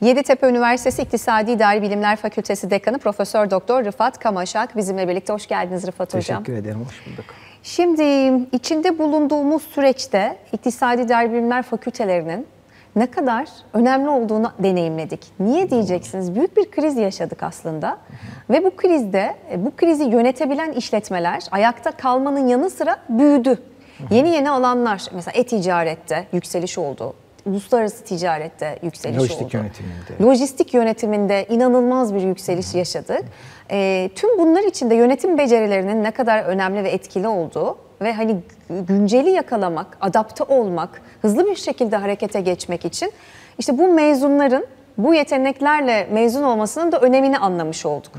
Yeditepe Üniversitesi İktisadi İdari Bilimler Fakültesi Dekanı Profesör Doktor Rıfat Kamaşak bizimle birlikte hoş geldiniz Rıfat Hocam. Teşekkür ederim, hoş bulduk. Şimdi içinde bulunduğumuz süreçte İktisadi İdari Bilimler Fakültelerinin ne kadar önemli olduğunu deneyimledik. Niye diyeceksiniz? Büyük bir kriz yaşadık aslında. Ve bu krizde bu krizi yönetebilen işletmeler ayakta kalmanın yanı sıra büyüdü. Yeni yeni alanlar mesela e-ticarette yükseliş oldu. Uluslararası ticarette yükseliş Lojistik oldu. yönetiminde. Lojistik yönetiminde inanılmaz bir yükseliş yaşadık. E, tüm bunlar içinde yönetim becerilerinin ne kadar önemli ve etkili olduğu ve hani günceli yakalamak, adapte olmak, hızlı bir şekilde harekete geçmek için işte bu mezunların bu yeteneklerle mezun olmasının da önemini anlamış olduk.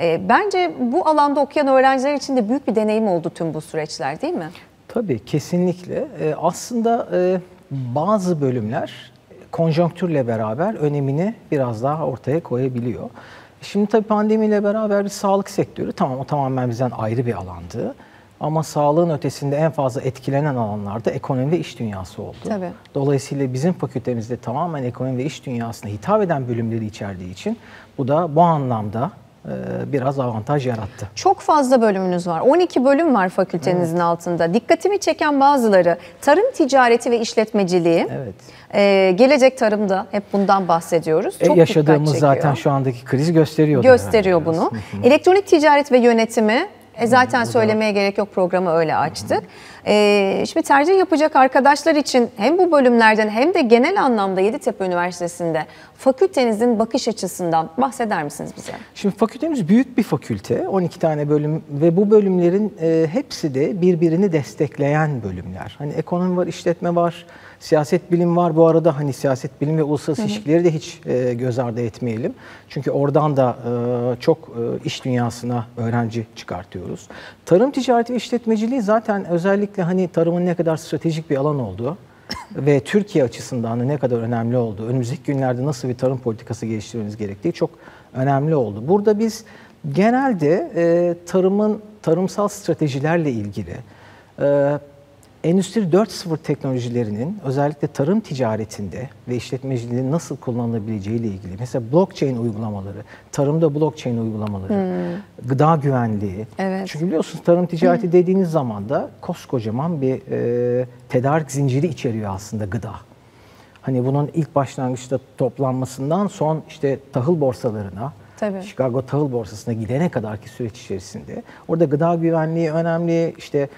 E, bence bu alanda okuyan öğrenciler için de büyük bir deneyim oldu tüm bu süreçler değil mi? Tabii, kesinlikle. Ee, aslında e, bazı bölümler konjonktürle beraber önemini biraz daha ortaya koyabiliyor. Şimdi tabii pandemiyle beraber bir sağlık sektörü tamam o tamamen bizden ayrı bir alandı. Ama sağlığın ötesinde en fazla etkilenen alanlarda ekonomi ve iş dünyası oldu. Tabii. Dolayısıyla bizim fakültemizde tamamen ekonomi ve iş dünyasına hitap eden bölümleri içerdiği için bu da bu anlamda biraz avantaj yarattı. Çok fazla bölümünüz var. 12 bölüm var fakültenizin altında. Dikkatimi çeken bazıları tarım ticareti ve işletmeciliği. Evet. Ee, gelecek tarımda hep bundan bahsediyoruz. E, Çok yaşadığımız dikkat çekiyor. zaten şu andaki kriz gösteriyor. gösteriyor herhalde bunu. Elektronik ticaret ve yönetimi e zaten söylemeye gerek yok programı öyle açtık. Ee, şimdi tercih yapacak arkadaşlar için hem bu bölümlerden hem de genel anlamda Yeditepe Üniversitesi'nde fakültenizin bakış açısından bahseder misiniz bize? Şimdi fakültemiz büyük bir fakülte. 12 tane bölüm ve bu bölümlerin e, hepsi de birbirini destekleyen bölümler. Hani ekonomi var, işletme var, siyaset bilim var. Bu arada hani siyaset bilim ve uluslararası ilişkileri de hiç e, göz ardı etmeyelim. Çünkü oradan da e, çok e, iş dünyasına öğrenci çıkartıyoruz. Tarım ticareti ve işletmeciliği zaten özellikle hani tarımın ne kadar stratejik bir alan olduğu ve Türkiye açısından da ne kadar önemli olduğu, önümüzdeki günlerde nasıl bir tarım politikası geliştirmemiz gerektiği çok önemli oldu. Burada biz genelde e, tarımın tarımsal stratejilerle ilgili e, Endüstri 4.0 teknolojilerinin özellikle tarım ticaretinde ve işletmeciliğin nasıl kullanılabileceği ile ilgili mesela blockchain uygulamaları, tarımda blockchain uygulamaları, gıda güvenliği. Evet. Çünkü biliyorsunuz tarım ticareti dediğiniz zaman da koskocaman bir e, tedarik zinciri içeriyor aslında gıda. Hani bunun ilk başlangıçta toplanmasından son işte tahıl borsalarına, Tabii. Chicago tahıl borsasına gidene kadarki süreç içerisinde orada gıda güvenliği önemli, işte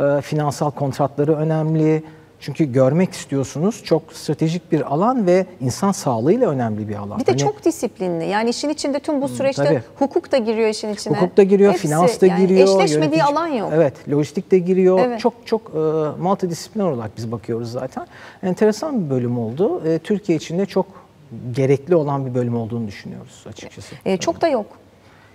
e, finansal kontratları önemli. Çünkü görmek istiyorsunuz çok stratejik bir alan ve insan sağlığıyla önemli bir alan. Bir de Hani çok disiplinli. Yani işin içinde tüm bu süreçte tabii. hukuk da giriyor işin içine. Hukuk da giriyor, Hepsi, finans da yani giriyor. Eşleşmediği yönetici- alan yok. Evet, lojistik de giriyor. Evet. Çok çok e, multidisipliner olarak biz bakıyoruz zaten. Enteresan bir bölüm oldu. E, Türkiye için de çok gerekli olan bir bölüm olduğunu düşünüyoruz açıkçası. Ee, çok da yok.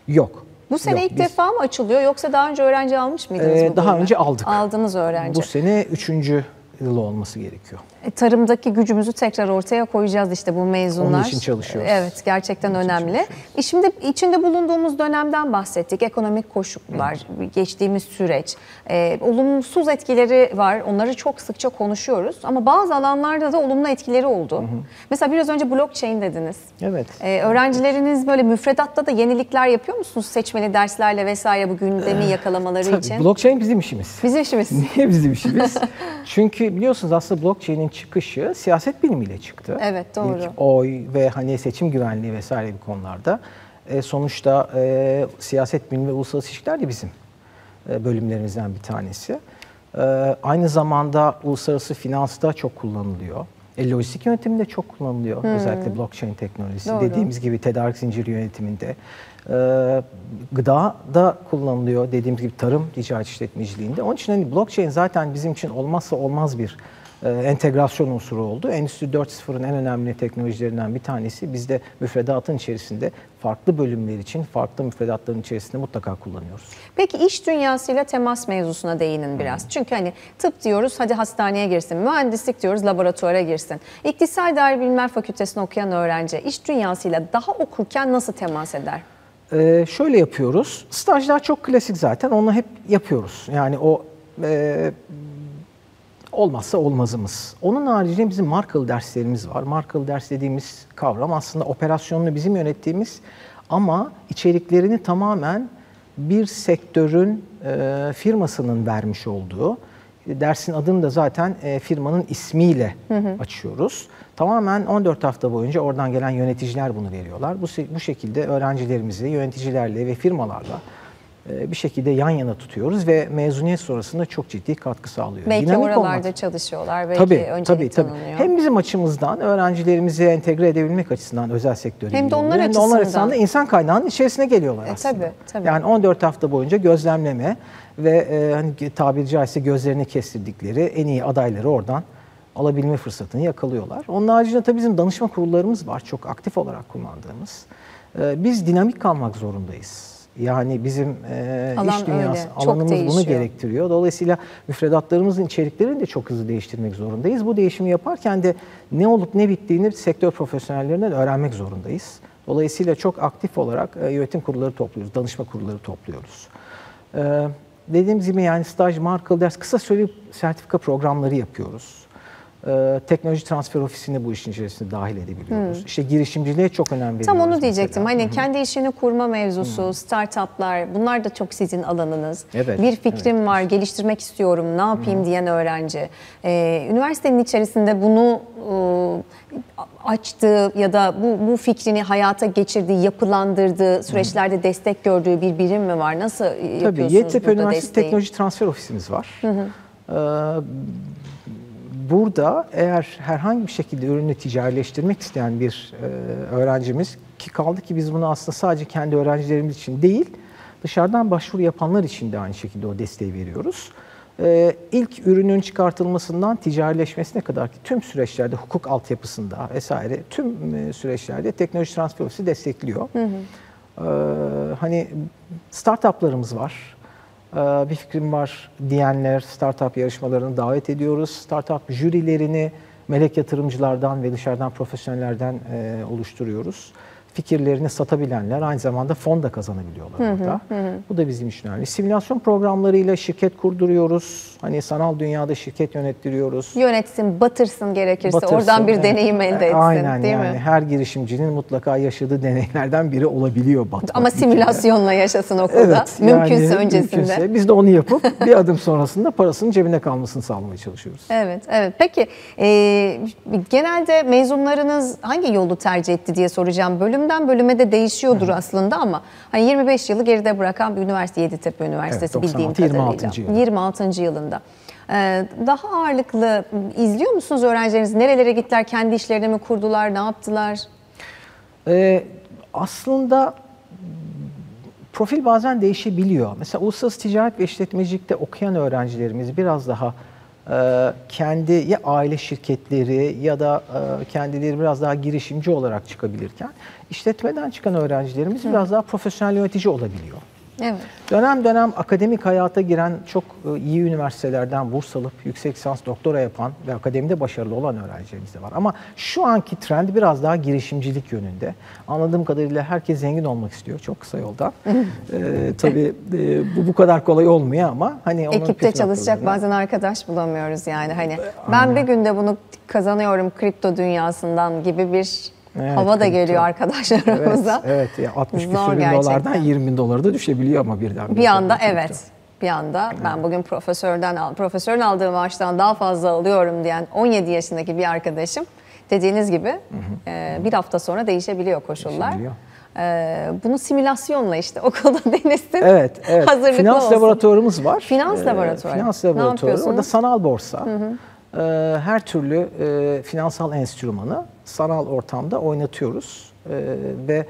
Yok. Bu sene Yok, ilk biz- defa mı açılıyor yoksa daha önce öğrenci almış mıydınız Ee, daha önce aldık. Aldınız öğrenci. Bu sene üçüncü yılı olması gerekiyor. E, Tarımdaki gücümüzü tekrar ortaya koyacağız işte bu mezunlar. Onun için çalışıyoruz. Evet gerçekten önemli. E şimdi içinde bulunduğumuz dönemden bahsettik. Ekonomik koşullar, geçtiğimiz süreç. E, olumsuz etkileri var. Onları çok sıkça konuşuyoruz. Ama bazı alanlarda da olumlu etkileri oldu. Mesela biraz önce blockchain dediniz. Evet. E, öğrencileriniz böyle müfredatta da yenilikler yapıyor musunuz? Seçmeli derslerle vesaire bu gündemi yakalamaları Tabii, için. blockchain bizim işimiz. Bizim işimiz. Niye bizim işimiz? Çünkü biliyorsunuz aslında blockchain'in çıkışı siyaset bilimiyle çıktı. Evet, doğru. İlk oy ve hani seçim güvenliği vesaire bir konularda. E, sonuçta e, siyaset bilimi ve uluslararası ilişkiler de bizim e, bölümlerimizden bir tanesi. E, aynı zamanda uluslararası finansta çok kullanılıyor. E, lojistik yönetiminde çok kullanılıyor. Özellikle blockchain teknolojisi. Doğru. Dediğimiz gibi tedarik zinciri yönetiminde. E, gıda da kullanılıyor. Dediğimiz gibi tarım ticaret işletmeciliğinde. Onun için hani blockchain zaten bizim için olmazsa olmaz bir e, entegrasyon unsuru oldu. Endüstri 4.0'ın en önemli teknolojilerinden bir tanesi. Biz de müfredatın içerisinde farklı bölümler için farklı müfredatların içerisinde mutlaka kullanıyoruz. Peki iş dünyasıyla temas mevzusuna değinin biraz. Çünkü hani tıp diyoruz hadi hastaneye girsin, mühendislik diyoruz laboratuvara girsin. İktisadi İdari Bilimler Fakültesini okuyan öğrenci iş dünyasıyla daha okurken nasıl temas eder? Ee, şöyle yapıyoruz. Stajlar çok klasik zaten. Onu hep yapıyoruz. Yani o e, olmazsa olmazımız. Onun haricinde bizim Markle derslerimiz var. Markle ders dediğimiz kavram aslında operasyonunu bizim yönettiğimiz ama içeriklerini tamamen bir sektörün e, firmasının vermiş olduğu dersin adını da zaten e, firmanın ismiyle hı hı. açıyoruz. Tamamen 14 hafta boyunca oradan gelen yöneticiler bunu veriyorlar. Bu, bu şekilde öğrencilerimizi yöneticilerle ve firmalarla bir şekilde yan yana tutuyoruz ve mezuniyet sonrasında çok ciddi katkı sağlıyor. Belki Dinamik oralarda olmak. çalışıyorlar, belki tabii, öncelik tabii, tabii. tanınıyor. Hem bizim açımızdan öğrencilerimizi entegre edebilmek açısından özel sektörü hem de onlar hem de onlar açısından da insan kaynağının içerisine geliyorlar e, aslında. Tabii, tabii. Yani 14 hafta boyunca gözlemleme ve e, hani tabiri caizse gözlerini kestirdikleri en iyi adayları oradan alabilme fırsatını yakalıyorlar. Onun haricinde tabii bizim danışma kurullarımız var çok aktif olarak kullandığımız. E, biz dinamik kalmak zorundayız. Yani bizim e, Alan iş dünyası öyle. alanımız değişiyor. bunu gerektiriyor. Dolayısıyla müfredatlarımızın içeriklerini de çok hızlı değiştirmek zorundayız. Bu değişimi yaparken de ne olup ne bittiğini sektör profesyonellerinden öğrenmek zorundayız. Dolayısıyla çok aktif olarak e, yönetim kurulları topluyoruz, danışma kurulları topluyoruz. E, dediğimiz gibi yani staj, markalı ders, kısa süreli sertifika programları yapıyoruz e, teknoloji transfer ofisini bu işin içerisine dahil edebiliyoruz. Hmm. İşte girişimciliğe çok önem veriyoruz. Tam onu diyecektim. Mesela. Hani kendi işini kurma mevzusu, Hı-hı. startuplar bunlar da çok sizin alanınız. Evet, bir fikrim evet. var, geliştirmek istiyorum, ne yapayım Hı-hı. diyen öğrenci. Ee, üniversitenin içerisinde bunu e, açtığı ya da bu, bu fikrini hayata geçirdiği, yapılandırdığı süreçlerde Hı-hı. destek gördüğü bir birim mi var? Nasıl yapıyorsunuz Tabii, Yeditepe Üniversitesi desteği? Teknoloji Transfer Ofisimiz var. Hı hı. Ee, burada eğer herhangi bir şekilde ürünü ticarileştirmek isteyen bir e, öğrencimiz ki kaldı ki biz bunu aslında sadece kendi öğrencilerimiz için değil dışarıdan başvuru yapanlar için de aynı şekilde o desteği veriyoruz. Ee, ilk ürünün çıkartılmasından ticarileşmesine kadar ki tüm süreçlerde hukuk altyapısında vesaire tüm e, süreçlerde teknoloji transfer ofisi destekliyor. Hı hı. Ee, hani startuplarımız var. Ee, bir fikrim var diyenler startup yarışmalarını davet ediyoruz. Startup jürilerini melek yatırımcılardan ve dışarıdan profesyonellerden e, oluşturuyoruz fikirlerini satabilenler aynı zamanda fon da kazanabiliyorlar hı orada. Hı hı. Bu da bizim için önemli. Simülasyon programlarıyla şirket kurduruyoruz. Hani sanal dünyada şirket yönettiriyoruz. Yönetsin, batırsın gerekirse batırsın, oradan bir evet. deneyim elde etsin Aynen değil yani mi? her girişimcinin mutlaka yaşadığı deneylerden biri olabiliyor batmak. Ama simülasyonla yaşasın okulda. Evet, mümkünse yani, öncesinde. Mümkünse. Biz de onu yapıp bir adım sonrasında parasının cebinde kalmasını sağlamaya çalışıyoruz. Evet, evet. Peki e, genelde mezunlarınız hangi yolu tercih etti diye soracağım. Bölüm bölümden bölüme de değişiyordur Hı. aslında ama hani 25 yılı geride bırakan bir üniversite Yeditepe Üniversitesi evet, 96, bildiğim kadarıyla. 26. Yılında. 26. yılında. Ee, daha ağırlıklı izliyor musunuz öğrencileriniz? Nerelere gittiler? Kendi işlerini mi kurdular? Ne yaptılar? Ee, aslında profil bazen değişebiliyor. Mesela uluslararası ticaret ve işletmecilikte okuyan öğrencilerimiz biraz daha kendi ya aile şirketleri ya da e, kendileri biraz daha girişimci olarak çıkabilirken işletmeden çıkan öğrencilerimiz biraz daha profesyonel yönetici olabiliyor. Evet. Dönem dönem akademik hayata giren çok e, iyi üniversitelerden burs alıp yüksek lisans doktora yapan ve akademide başarılı olan öğrencilerimiz de var. Ama şu anki trend biraz daha girişimcilik yönünde. Anladığım kadarıyla herkes zengin olmak istiyor çok kısa yolda. ee, tabii e, bu bu kadar kolay olmuyor ama hani onun ekipte çalışacak bazen arkadaş bulamıyoruz yani hani ben bir günde bunu kazanıyorum kripto dünyasından gibi bir Evet, Hava da geliyor arkadaşlarımıza. Evet, evet 60 Zor küsur bin dolardan 20 bin dolara da düşebiliyor ama birden. Bir anda evet. Bir anda ben bugün profesörden profesörün aldığı maaştan daha fazla alıyorum diyen 17 yaşındaki bir arkadaşım dediğiniz gibi hı hı. E, bir hafta sonra değişebiliyor koşullar. Değişebiliyor. E, bunu simülasyonla işte okulda denesin. Evet, evet. Hazırlıklı Finans olsun. laboratuvarımız var. Finans laboratuvarı. E, finans laboratuvarı. Orada sanal borsa. Hı hı. E, her türlü e, finansal enstrümanı sanal ortamda oynatıyoruz e, ve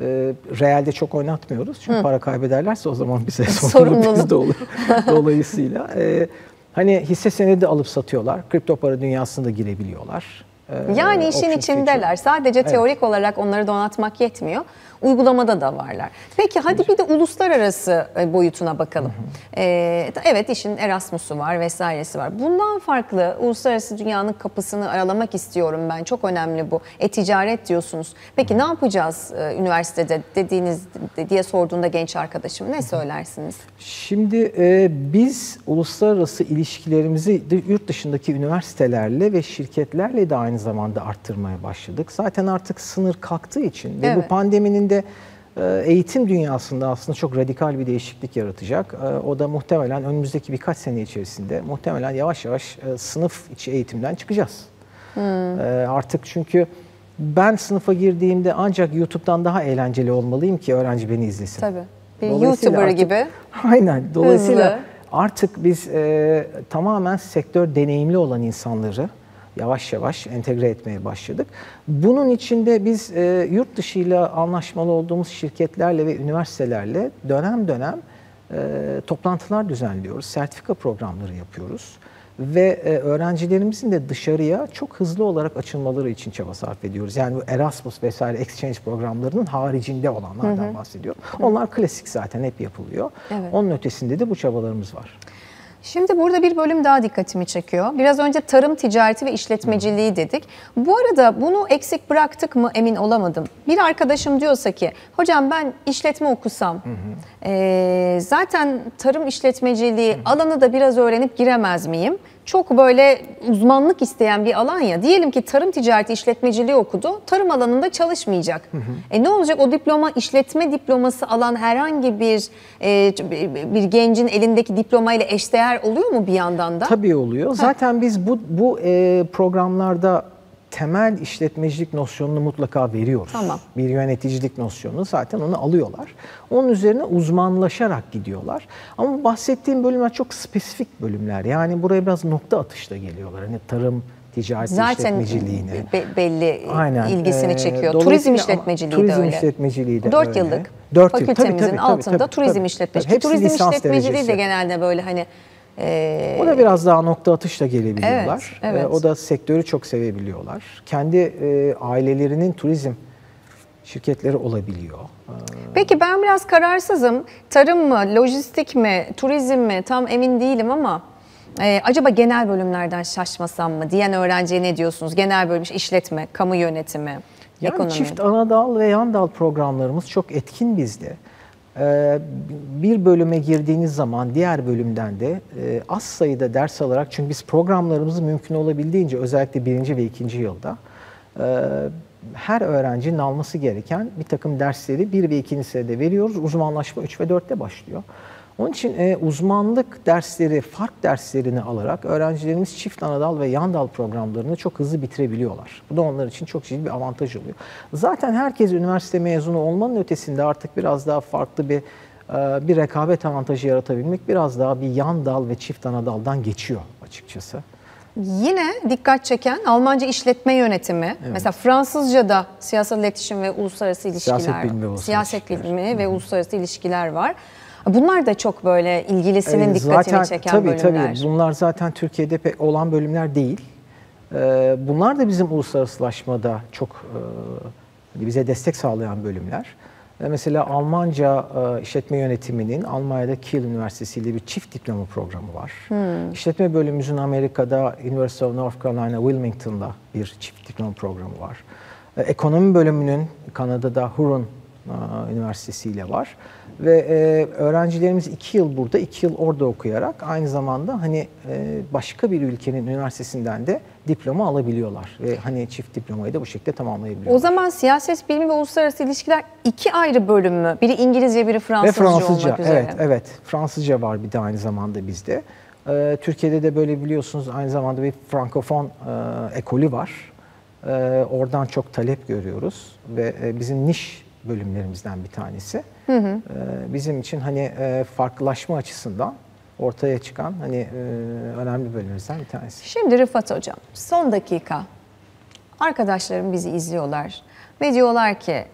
e, realde çok oynatmıyoruz. Çünkü Hı. para kaybederlerse o zaman bize sorumluluk bizde olur. Dolayısıyla e, hani hisse senedi alıp satıyorlar. Kripto para dünyasında girebiliyorlar. E, Yani işin içindeler. feature. Sadece Evet. teorik olarak onları donatmak yetmiyor. Uygulamada da varlar. Peki hadi bir de uluslararası e, boyutuna bakalım. Ee, evet işin Erasmus'u var vesairesi var. Bundan farklı uluslararası dünyanın kapısını aralamak istiyorum ben. Çok önemli bu. E-ticaret diyorsunuz. Peki ne yapacağız e, üniversitede dediğiniz diye sorduğunda genç arkadaşım ne söylersiniz? Şimdi e, biz uluslararası ilişkilerimizi yurt dışındaki üniversitelerle ve şirketlerle de aynı zamanda arttırmaya başladık. Zaten artık sınır kalktığı için ve Evet. bu pandeminin de e, eğitim dünyasında aslında çok radikal bir değişiklik yaratacak. E, O da muhtemelen önümüzdeki birkaç sene içerisinde muhtemelen yavaş yavaş e, sınıf içi eğitimden çıkacağız. E, Artık çünkü ben sınıfa girdiğimde ancak YouTube'dan daha eğlenceli olmalıyım ki öğrenci beni izlesin. Tabii. Bir YouTuber artık- gibi. Aynen. Dolayısıyla Hızlı. artık biz e, tamamen sektör deneyimli olan insanları yavaş yavaş entegre etmeye başladık. Bunun içinde biz e, yurt dışıyla anlaşmalı olduğumuz şirketlerle ve üniversitelerle dönem dönem e, toplantılar düzenliyoruz. Sertifika programları yapıyoruz. Ve e, öğrencilerimizin de dışarıya çok hızlı olarak açılmaları için çaba sarf ediyoruz. Yani bu Erasmus vesaire exchange programlarının haricinde olanlardan bahsediyorum. Onlar klasik zaten hep yapılıyor. Evet. Onun ötesinde de bu çabalarımız var. Şimdi burada bir bölüm daha dikkatimi çekiyor. Biraz önce tarım, ticareti ve işletmeciliği dedik. Bu arada bunu eksik bıraktık mı emin olamadım. Bir arkadaşım diyorsa ki, hocam ben işletme okusam, eee, zaten tarım işletmeciliği alanı da biraz öğrenip giremez miyim? Çok böyle uzmanlık isteyen bir alan ya. Diyelim ki tarım ticareti işletmeciliği okudu, tarım alanında çalışmayacak. E ne olacak o diploma işletme diploması alan herhangi bir e, bir gencin elindeki diplomayla eşdeğer oluyor mu bir yandan da? Tabii oluyor. Zaten biz bu bu e, programlarda temel işletmecilik nosyonunu mutlaka veriyoruz. Tamam. Bir yöneticilik nosyonu zaten onu alıyorlar. Onun üzerine uzmanlaşarak gidiyorlar. Ama bahsettiğim bölümler çok spesifik bölümler. Yani buraya biraz nokta atışta geliyorlar. Hani tarım, ticaret Zaten işletmeciliğine. be- belli Aynen. ilgisini Ee, çekiyor. Turizm işletmeciliği de turizm öyle. işletmeciliği de 4 öyle. yıllık Dört yıl. fakültemizin Tabii, tabii, tabii, altında tabii, turizm tabii. işletmeciliği. Hepsi Turizm işletmeciliği de genelde böyle hani e, O da biraz daha nokta atışla gelebiliyorlar. Evet, evet. Ee, o da sektörü çok sevebiliyorlar. Kendi e, ailelerinin turizm şirketleri olabiliyor. Ee, Peki ben biraz kararsızım. Tarım mı, lojistik mi, turizm mi tam emin değilim ama e, acaba genel bölümlerden şaşmasam mı diyen öğrenciye ne diyorsunuz? Genel bölüm işletme, kamu yönetimi, Yani ekonomi. çift anadal ve yan dal programlarımız çok etkin bizde. Ee, bir bölüme girdiğiniz zaman diğer bölümden de e, az sayıda ders alarak çünkü biz programlarımızı mümkün olabildiğince özellikle birinci ve ikinci yılda e, her öğrencinin alması gereken bir takım dersleri bir ve ikinci senede veriyoruz. Uzmanlaşma 3 ve 4'te başlıyor. Onun için e, uzmanlık dersleri, fark derslerini alarak öğrencilerimiz çift anadal ve yan dal programlarını çok hızlı bitirebiliyorlar. Bu da onlar için çok ciddi bir avantaj oluyor. Zaten herkes üniversite mezunu olmanın ötesinde artık biraz daha farklı bir e, bir rekabet avantajı yaratabilmek biraz daha bir yan dal ve çift anadaldan geçiyor açıkçası. Yine dikkat çeken Almanca işletme yönetimi. Mesela Fransızca'da siyasal iletişim ve uluslararası ilişkiler. Siyaset bilimi uluslararası siyaset bilimi ve uluslararası ilişkiler var. Bunlar da çok böyle ilgilisinin Ee, dikkatini çeken tabii, bölümler. Tabii bunlar zaten Türkiye'de pek olan bölümler değil. Ee, bunlar da bizim uluslararasılaşmada çok e, hani bize destek sağlayan bölümler. Ee, mesela Almanca e, işletme yönetiminin Almanya'da Kiel Üniversitesi ile bir çift diploma programı var. Hmm. İşletme bölümümüzün Amerika'da University of North Carolina Wilmington'da bir çift diploma programı var. Ee, Ekonomi bölümünün Kanada'da Huron e, Üniversitesi ile var. Ve e, öğrencilerimiz iki yıl burada, iki yıl orada okuyarak aynı zamanda hani e, başka bir ülkenin üniversitesinden de diploma alabiliyorlar. Ve hani çift diplomayı da bu şekilde tamamlayabiliyorlar. O zaman siyaset bilimi ve uluslararası ilişkiler iki ayrı bölüm mü? Biri İngilizce, biri Ve Fransızca, Fransızca, olmak üzere. evet, evet. Fransızca var bir de aynı zamanda bizde. Ee, Türkiye'de de böyle biliyorsunuz aynı zamanda bir frankofon e, ekolü var. Ee, oradan çok talep görüyoruz ve e, bizim niş bölümlerimizden bir tanesi. Ee, bizim için hani e, farklılaşma açısından ortaya çıkan hani e, önemli bölümlerimizden bir tanesi. Şimdi Rıfat Hocam, son dakika. Arkadaşlarım bizi izliyorlar ve diyorlar ki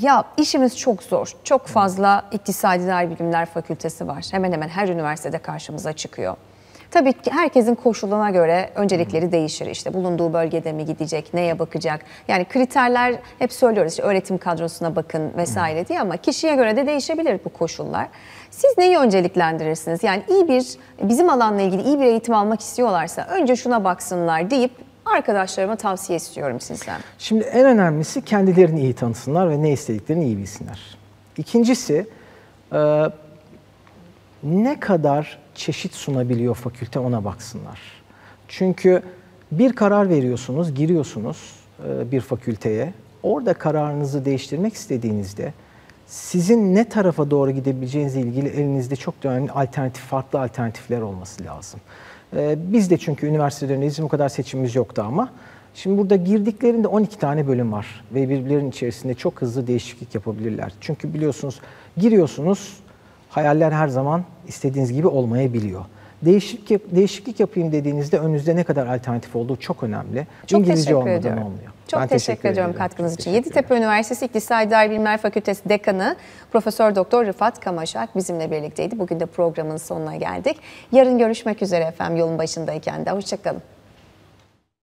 ya işimiz çok zor. Çok fazla iktisadi bilimler fakültesi var. Hemen hemen her üniversitede karşımıza çıkıyor. Tabii ki herkesin koşuluna göre öncelikleri değişir. İşte bulunduğu bölgede mi gidecek, neye bakacak? Yani kriterler hep söylüyoruz işte öğretim kadrosuna bakın vesaire diye ama kişiye göre de değişebilir bu koşullar. Siz neyi önceliklendirirsiniz? Yani iyi bir bizim alanla ilgili iyi bir eğitim almak istiyorlarsa önce şuna baksınlar deyip arkadaşlarıma tavsiye istiyorum sizden. Şimdi en önemlisi kendilerini iyi tanısınlar ve ne istediklerini iyi bilsinler. İkincisi ne kadar çeşit sunabiliyor fakülte ona baksınlar. Çünkü bir karar veriyorsunuz, giriyorsunuz e, bir fakülteye. Orada kararınızı değiştirmek istediğinizde sizin ne tarafa doğru gidebileceğinizle ilgili elinizde çok önemli alternatif, farklı alternatifler olması lazım. E, biz de çünkü üniversitelerin bizim o kadar seçimimiz yoktu ama Şimdi burada girdiklerinde 12 tane bölüm var ve birbirlerinin içerisinde çok hızlı değişiklik yapabilirler. Çünkü biliyorsunuz giriyorsunuz hayaller her zaman istediğiniz gibi olmayabiliyor. Değişiklik, değişiklik yapayım dediğinizde önünüzde ne kadar alternatif olduğu çok önemli. Çok İngilizce teşekkür olmadan ediyorum. olmuyor. Çok Ben teşekkür, ediyorum ederim. katkınız için. teşekkür Yeditepe Üniversitesi İktisadi İdari Bilimler Fakültesi Dekanı Profesör Doktor Rıfat Kamaşak bizimle birlikteydi. Bugün de programın sonuna geldik. Yarın görüşmek üzere efendim yolun başındayken de. Hoşçakalın.